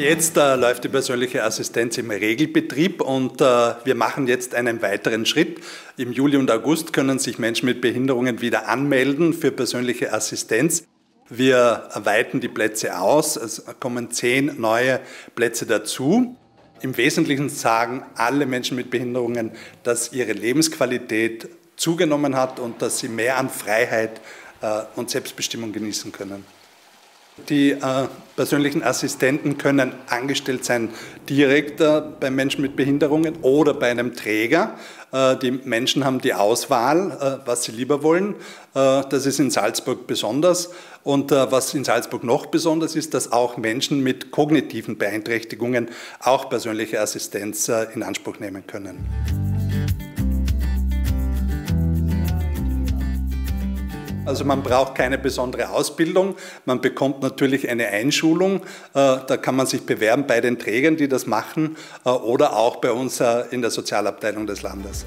Jetzt äh, läuft die persönliche Assistenz im Regelbetrieb und äh, wir machen jetzt einen weiteren Schritt. Im Juli und August können sich Menschen mit Behinderungen wieder anmelden für persönliche Assistenz. Wir weiten die Plätze aus, es kommen zehn neue Plätze dazu. Im Wesentlichen sagen alle Menschen mit Behinderungen, dass ihre Lebensqualität zugenommen hat und dass sie mehr an Freiheit äh, und Selbstbestimmung genießen können. Die äh, persönlichen Assistenten können angestellt sein direkt äh, bei Menschen mit Behinderungen oder bei einem Träger. Äh, die Menschen haben die Auswahl, äh, was sie lieber wollen. Äh, das ist in Salzburg besonders. Und äh, was in Salzburg noch besonders ist, dass auch Menschen mit kognitiven Beeinträchtigungen auch persönliche Assistenz in Anspruch nehmen können. Also man braucht keine besondere Ausbildung, man bekommt natürlich eine Einschulung, äh, da kann man sich bewerben bei den Trägern, die das machen äh, oder auch bei uns äh, in der Sozialabteilung des Landes.